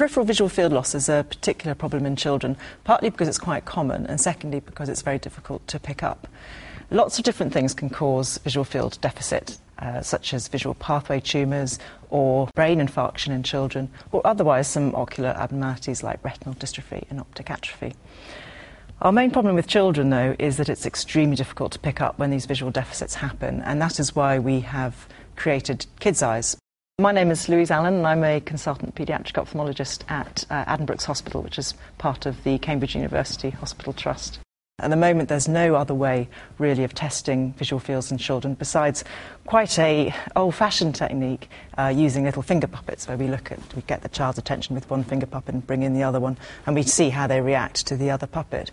Peripheral visual field loss is a particular problem in children, partly because it's quite common, and secondly because it's very difficult to pick up. Lots of different things can cause visual field deficit, uh, such as visual pathway tumours or brain infarction in children, or otherwise some ocular abnormalities like retinal dystrophy and optic atrophy. Our main problem with children, though, is that it's extremely difficult to pick up when these visual deficits happen, and that is why we have created KidzEyez. My name is Louise Allen, and I'm a consultant paediatric ophthalmologist at uh, Addenbrooke's Hospital, which is part of the Cambridge University Hospital Trust. At the moment, there's no other way really of testing visual fields in children besides quite a old-fashioned technique uh, using little finger puppets, where we look at we get the child's attention with one finger puppet and bring in the other one, and we see how they react to the other puppet.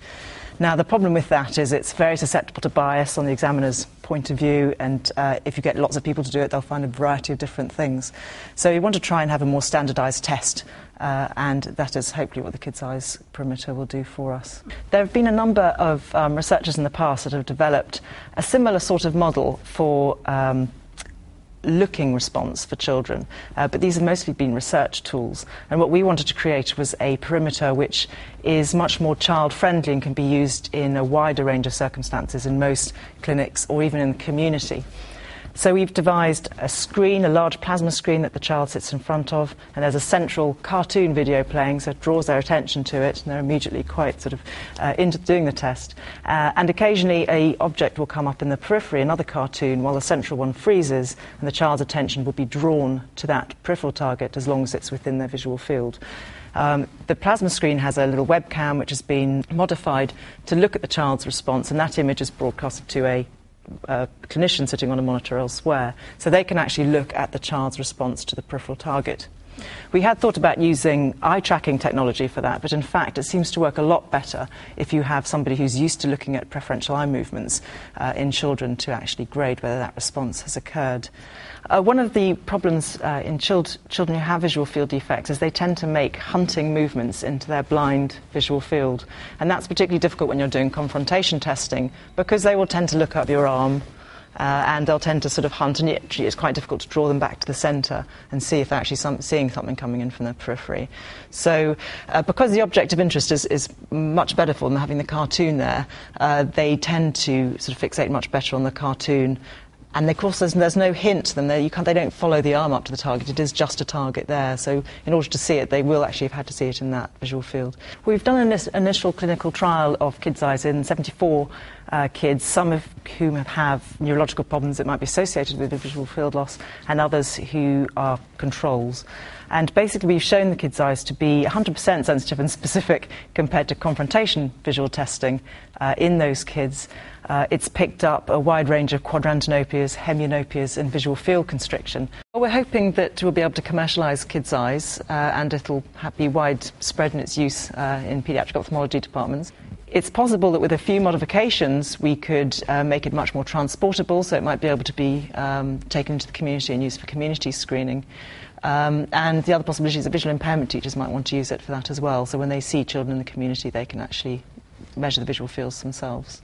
Now, the problem with that is it's very susceptible to bias on the examiner's point of view, and uh, if you get lots of people to do it, they'll find a variety of different things. So, we want to try and have a more standardised test, uh, and that is hopefully what the KidzEyez perimeter will do for us. There have been a number of um, researchers in the past that have developed a similar sort of model for. Um, looking response for children, uh, but these have mostly been research tools. And what we wanted to create was a perimeter which is much more child friendly and can be used in a wider range of circumstances in most clinics or even in the community. So we've devised a screen, a large plasma screen that the child sits in front of, and there's a central cartoon video playing, so it draws their attention to it, and they're immediately quite sort of uh, into doing the test. Uh, and occasionally a object will come up in the periphery, another cartoon, while the central one freezes, and the child's attention will be drawn to that peripheral target as long as it's within their visual field. Um, the plasma screen has a little webcam which has been modified to look at the child's response, and that image is broadcast to a a clinician sitting on a monitor elsewhere, so they can actually look at the child's response to the peripheral target. We had thought about using eye tracking technology for that, but in fact, it seems to work a lot better if you have somebody who's used to looking at preferential eye movements uh, in children to actually grade whether that response has occurred. Uh, one of the problems uh, in child, children who have visual field defects is they tend to make hunting movements into their blind visual field. And that's particularly difficult when you're doing confrontation testing because they will tend to look up your arm uh, and they'll tend to sort of hunt, and actually it's quite difficult to draw them back to the centre and see if they're actually some, seeing something coming in from the periphery. So, uh, because the object of interest is, is much better for them having the cartoon there, uh, they tend to sort of fixate much better on the cartoon and of course, there's, there's no hint to them. They, they don't follow the arm up to the target. It is just a target there. So in order to see it, they will actually have had to see it in that visual field. We've done an initial clinical trial of KidzEyez in 74 uh, kids, some of whom have, neurological problems that might be associated with visual field loss, and others who are controls. And basically, we've shown the KidzEyez to be 100% sensitive and specific compared to confrontation visual testing uh, in those kids. Uh, it's picked up a wide range of quadrantanopias, hemianopias, and visual field constriction. We're hoping that we'll be able to commercialise KidzEyez uh, and it'll be widespread in its use uh, in paediatric ophthalmology departments. It's possible that with a few modifications we could uh, make it much more transportable, so it might be able to be um, taken into the community and used for community screening. Um, and the other possibility is that visual impairment teachers might want to use it for that as well. So when they see children in the community, they can actually measure the visual fields themselves.